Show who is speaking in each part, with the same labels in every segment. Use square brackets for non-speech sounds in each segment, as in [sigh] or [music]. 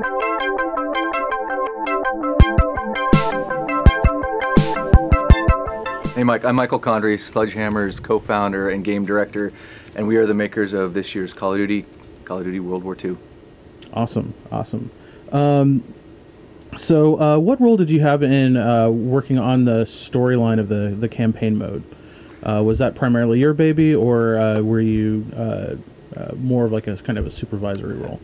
Speaker 1: Hey Mike, I'm Michael Condrey, Sledgehammer's co-founder and game director, and we are the makers of this year's Call of Duty, Call of Duty World War II.
Speaker 2: Awesome, awesome. Um, so, uh, what role did you have in uh, working on the storyline of the, the campaign mode? Uh, was that primarily your baby, or uh, were you uh, uh, more of like a kind of a supervisory role?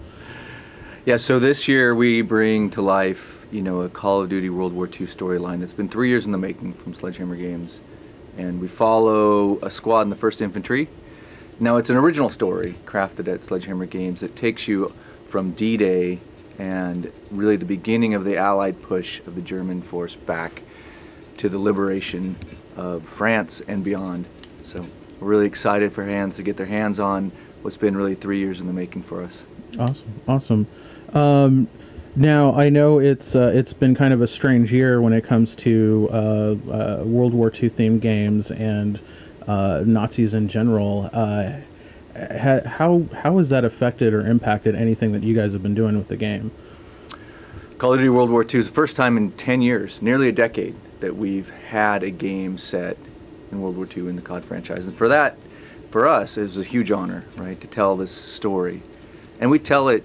Speaker 1: Yeah, so this year we bring to life, you know, a Call of Duty World War II storyline that's been three years in the making from Sledgehammer Games, and we follow a squad in the First Infantry. Now it's an original story crafted at Sledgehammer Games that takes you from D-Day and really the beginning of the Allied push of the German force back to the liberation of France and beyond. So we're really excited for hands to get their hands on what's been really three years in the making for us.
Speaker 2: Awesome, awesome. Um, now I know it's uh, it's been kind of a strange year when it comes to uh, uh, World War II themed games and uh, Nazis in general. Uh, ha- how how has that affected or impacted anything that you guys have been doing with the game?
Speaker 1: Call of Duty World War II is the first time in 10 years, nearly a decade, that we've had a game set in World War II in the COD franchise. And for that, for us, it was a huge honor, right, to tell this story. And we tell it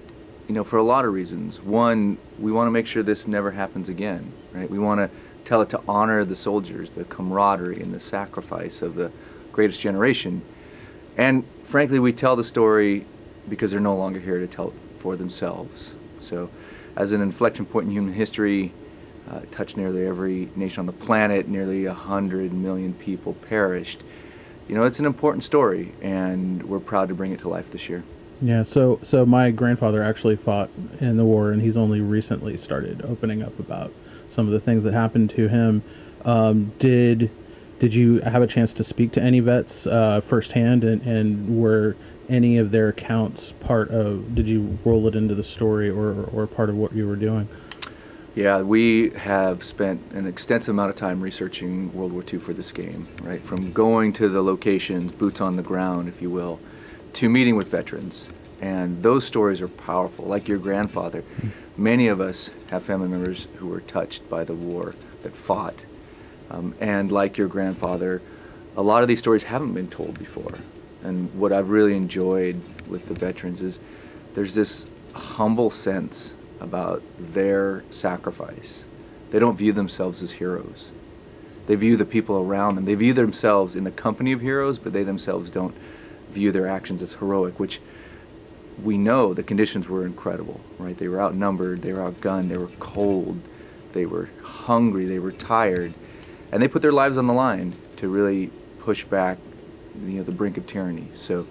Speaker 1: you know, for a lot of reasons. One, we want to make sure this never happens again, right? We want to tell it to honor the soldiers, the camaraderie and the sacrifice of the greatest generation. And frankly, we tell the story because they're no longer here to tell it for themselves. So, as an inflection point in human history, uh, touched nearly every nation on the planet, nearly 100 million people perished. You know, it's an important story, and we're proud to bring it to life this year.
Speaker 2: Yeah, so so my grandfather actually fought in the war, and he's only recently started opening up about some of the things that happened to him. Um, did did you have a chance to speak to any vets uh, firsthand, and, and were any of their accounts part of? Did you roll it into the story, or or part of what you were doing?
Speaker 1: Yeah, we have spent an extensive amount of time researching World War II for this game, right? From going to the locations, boots on the ground, if you will, to meeting with veterans. And those stories are powerful, like your grandfather. Many of us have family members who were touched by the war that fought. Um, and like your grandfather, a lot of these stories haven't been told before. And what I've really enjoyed with the veterans is there's this humble sense about their sacrifice. They don't view themselves as heroes. They view the people around them. They view themselves in the company of heroes, but they themselves don't view their actions as heroic, which we know the conditions were incredible, right? They were outnumbered, they were outgunned, they were cold, they were hungry, they were tired, and they put their lives on the line to really push back, you know, the brink of tyranny. So,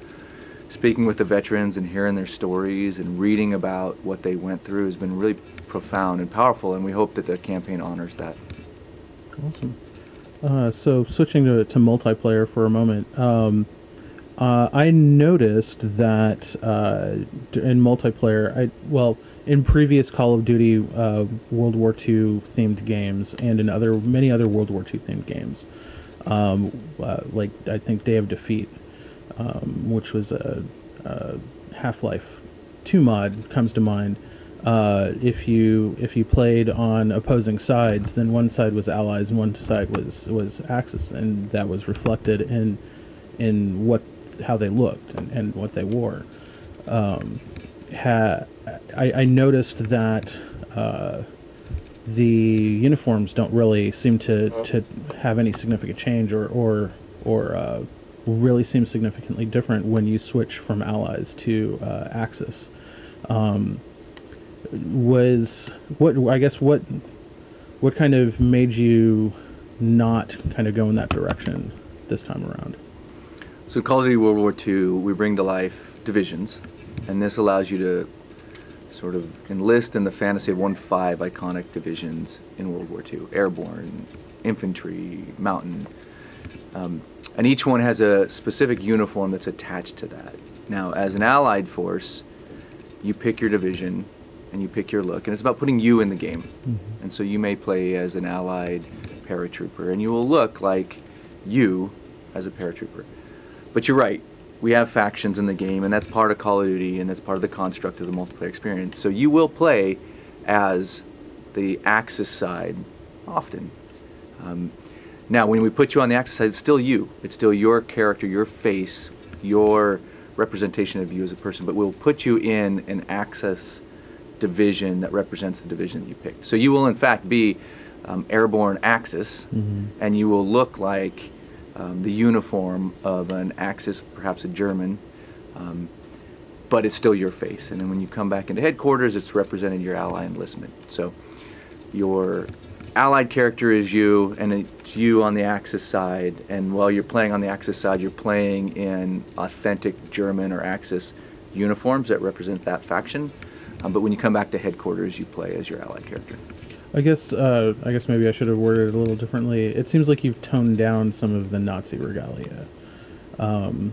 Speaker 1: speaking with the veterans and hearing their stories and reading about what they went through has been really profound and powerful, and we hope that the campaign honors that.
Speaker 2: Awesome. Uh, so, switching to, to multiplayer for a moment. Um, uh, I noticed that uh, in multiplayer, I well, in previous Call of Duty uh, World War II themed games, and in other many other World War II themed games, um, uh, like I think Day of Defeat, um, which was a, a Half Life Two mod, comes to mind. Uh, if you if you played on opposing sides, then one side was Allies and one side was was Axis, and that was reflected in in what how they looked and, and what they wore. Um, ha, I, I, noticed that uh, the uniforms don't really seem to, to have any significant change or or or uh, really seem significantly different when you switch from Allies to uh, Axis. Um, was what I guess what what kind of made you not kind of go in that direction this time around?
Speaker 1: So in Call of Duty World War II, we bring to life divisions, and this allows you to sort of enlist in the fantasy of one five iconic divisions in World War II: airborne, infantry, mountain, um, and each one has a specific uniform that's attached to that. Now, as an allied force, you pick your division and you pick your look, and it's about putting you in the game. Mm-hmm. And so you may play as an allied paratrooper, and you will look like you as a paratrooper. But you're right. We have factions in the game, and that's part of Call of Duty, and that's part of the construct of the multiplayer experience. So you will play as the Axis side often. Um, now, when we put you on the Axis side, it's still you. It's still your character, your face, your representation of you as a person. But we'll put you in an Axis division that represents the division that you picked. So you will, in fact, be um, airborne Axis,
Speaker 2: Mhm.
Speaker 1: and you will look like um, the uniform of an Axis, perhaps a German. Um, but it's still your face. And then when you come back into headquarters, it's representing your ally enlistment. So your allied character is you, and it's you on the Axis side. And while you're playing on the Axis side, you're playing in authentic German or Axis uniforms that represent that faction. Um, but when you come back to headquarters, you play as your allied character.
Speaker 2: I guess uh, I guess maybe I should have worded it a little differently. It seems like you've toned down some of the Nazi regalia. Um,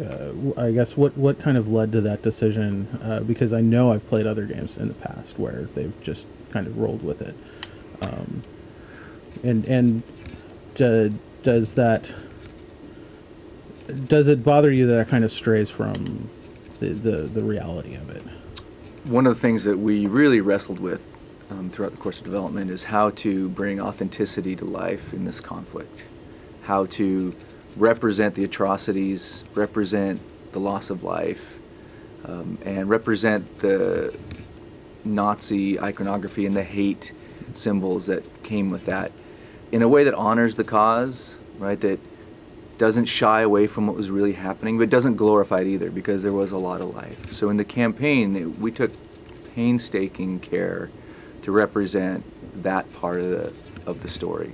Speaker 2: uh, I guess what what kind of led to that decision? Uh, because I know I've played other games in the past where they've just kind of rolled with it. Um, and and d- does that does it bother you that it kind of strays from the, the, the reality of it?
Speaker 1: one of the things that we really wrestled with um, throughout the course of development is how to bring authenticity to life in this conflict, how to represent the atrocities, represent the loss of life, um, and represent the Nazi iconography and the hate symbols that came with that in a way that honors the cause, right? That doesn't shy away from what was really happening, but doesn't glorify it either because there was a lot of life. So in the campaign, it, we took painstaking care to represent that part of the of the story,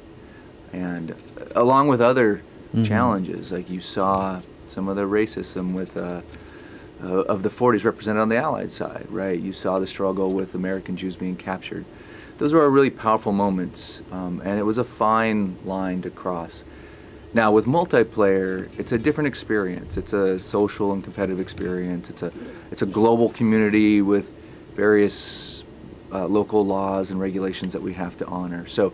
Speaker 1: and uh, along with other
Speaker 2: Mhm.
Speaker 1: challenges, like you saw some of the racism with. Uh, uh, of the 40s represented on the Allied side, right? You saw the struggle with American Jews being captured. Those were really powerful moments, um, and it was a fine line to cross. Now with multiplayer, it's a different experience. It's a social and competitive experience. It's a it's a global community with various uh, local laws and regulations that we have to honor. So,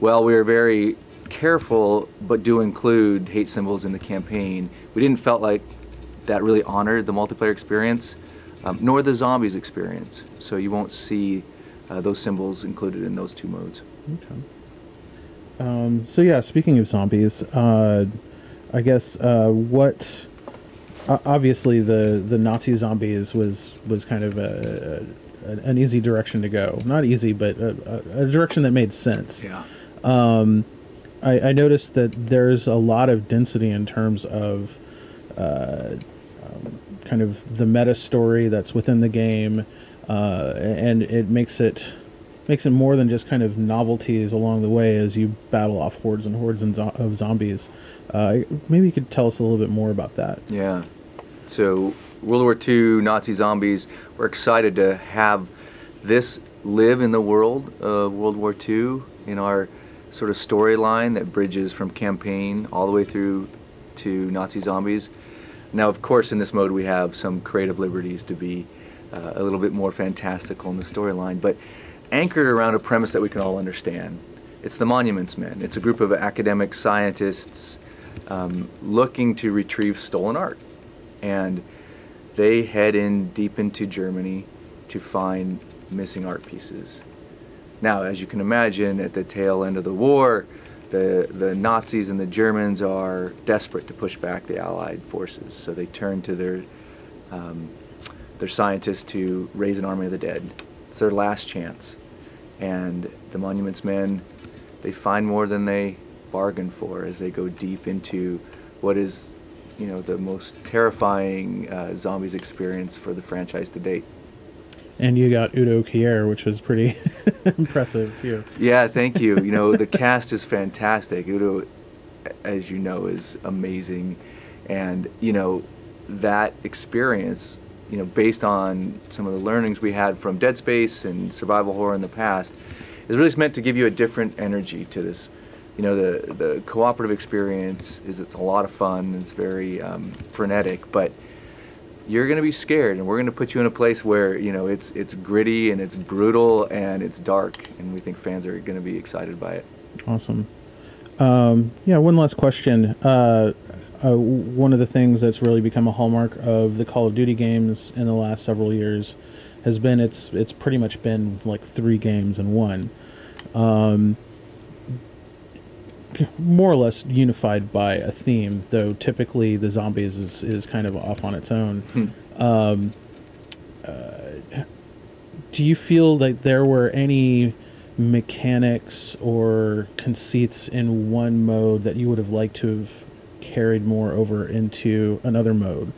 Speaker 1: while we are very careful, but do include hate symbols in the campaign, we didn't felt like that really honored the multiplayer experience, um, nor the zombies experience. So you won't see uh, those symbols included in those two modes.
Speaker 2: Okay. Um, so yeah, speaking of zombies, uh, I guess uh, what obviously the the Nazi zombies was was kind of a, a, an easy direction to go. Not easy, but a, a, a direction that made sense.
Speaker 1: Yeah.
Speaker 2: Um, I, I noticed that there's a lot of density in terms of uh, um, kind of the meta story that's within the game, uh, and it makes it makes it more than just kind of novelties along the way as you battle off hordes and hordes and zo- of zombies. Uh, maybe you could tell us a little bit more about that.
Speaker 1: Yeah. So World War II, Nazi zombies. We're excited to have this live in the world of World War II in our sort of storyline that bridges from campaign all the way through to Nazi zombies. Now, of course, in this mode we have some creative liberties to be uh, a little bit more fantastical in the storyline, but anchored around a premise that we can all understand. It's the Monuments Men. It's a group of academic scientists um, looking to retrieve stolen art. And they head in deep into Germany to find missing art pieces. Now, as you can imagine, at the tail end of the war, the, the Nazis and the Germans are desperate to push back the Allied forces. So they turn to their, um, their scientists to raise an army of the dead. It's their last chance. And the Monuments Men, they find more than they bargained for as they go deep into what is, you know, the most terrifying uh, zombies experience for the franchise to date.
Speaker 2: And you got Udo Kier, which was pretty [laughs] impressive too.
Speaker 1: Yeah, thank you. You know, the cast is fantastic. Udo, as you know, is amazing. And, you know, that experience, you know, based on some of the learnings we had from Dead Space and survival horror in the past, is really meant to give you a different energy to this. You know, the, the cooperative experience is it's a lot of fun, it's very um, frenetic, but you're going to be scared and we're going to put you in a place where you know it's it's gritty and it's brutal and it's dark and we think fans are going to be excited by it
Speaker 2: Awesome. Um, yeah, one last question. Uh, uh, one of the things that's really become a hallmark of the Call of Duty games in the last several years has been it's it's pretty much been like three games in one. Um, more or less unified by a theme, though typically the zombies is, is kind of off on its own.
Speaker 1: Hmm.
Speaker 2: Um, uh, do you feel that there were any mechanics or conceits in one mode that you would have liked to have carried more over into another mode?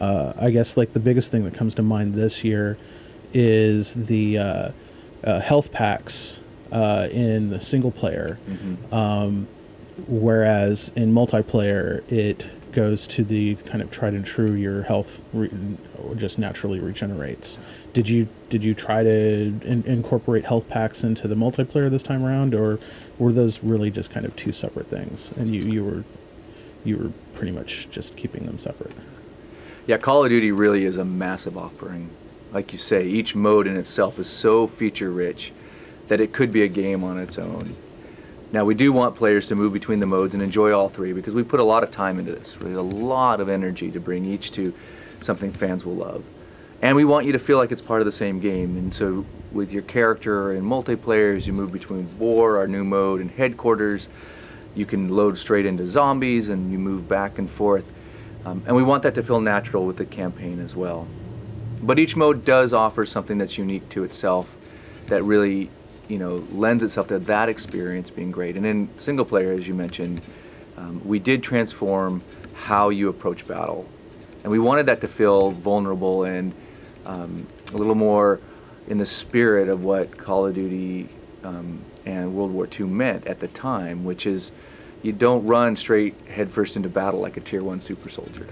Speaker 2: Uh, I guess like the biggest thing that comes to mind this year is the uh, uh, health packs uh, in the single player.
Speaker 1: Mhm.
Speaker 2: Um, whereas in multiplayer, it goes to the kind of tried and true. Your health re- just naturally regenerates. Did you did you try to in- incorporate health packs into the multiplayer this time around, or were those really just kind of two separate things, and you you were you were pretty much just keeping them separate?
Speaker 1: Yeah, Call of Duty really is a massive offering. Like you say, each mode in itself is so feature rich that it could be a game on its own. Now, we do want players to move between the modes and enjoy all three because we put a lot of time into this. There's a lot of energy to bring each to something fans will love. And we want you to feel like it's part of the same game. And so, with your character in multiplayer, as you move between War, our new mode, and Headquarters, you can load straight into zombies and you move back and forth. Um, and we want that to feel natural with the campaign as well. But each mode does offer something that's unique to itself that really, you know, lends itself to that experience being great. And in single player, as you mentioned, um, we did transform how you approach battle. And we wanted that to feel vulnerable and um, a little more in the spirit of what Call of Duty um, and World War II meant at the time, which is you don't run straight headfirst into battle like a tier one super soldier.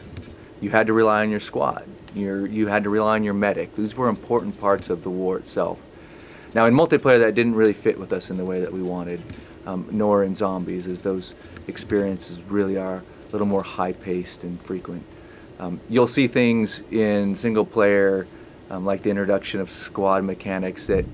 Speaker 1: You had to rely on your squad. Your, you had to rely on your medic. These were important parts of the war itself. Now in multiplayer that didn't really fit with us in the way that we wanted, um, nor in zombies as those experiences really are a little more high paced and frequent. Um, you'll see things in single player um, like the introduction of squad mechanics that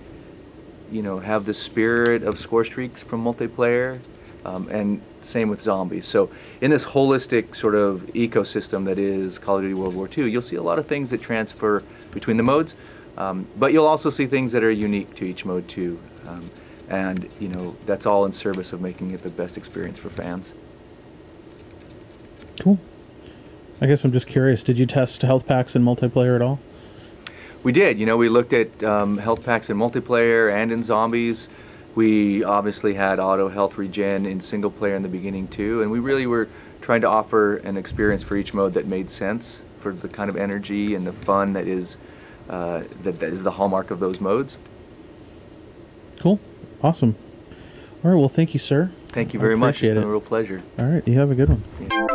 Speaker 1: you know have the spirit of score streaks from multiplayer um, and same with zombies so in this holistic sort of ecosystem that is call of duty world war ii you'll see a lot of things that transfer between the modes um, but you'll also see things that are unique to each mode too um, and you know that's all in service of making it the best experience for fans
Speaker 2: Cool. I guess I'm just curious. Did you test health packs in multiplayer at all?
Speaker 1: We did. You know, we looked at um, health packs in multiplayer and in zombies. We obviously had auto health regen in single player in the beginning too, and we really were trying to offer an experience for each mode that made sense for the kind of energy and the fun that is uh, that, that is the hallmark of those modes.
Speaker 2: Cool. Awesome. All right. Well, thank you, sir.
Speaker 1: Thank you very much. It's been
Speaker 2: it.
Speaker 1: a real pleasure.
Speaker 2: All right. You have a good one.
Speaker 1: Yeah.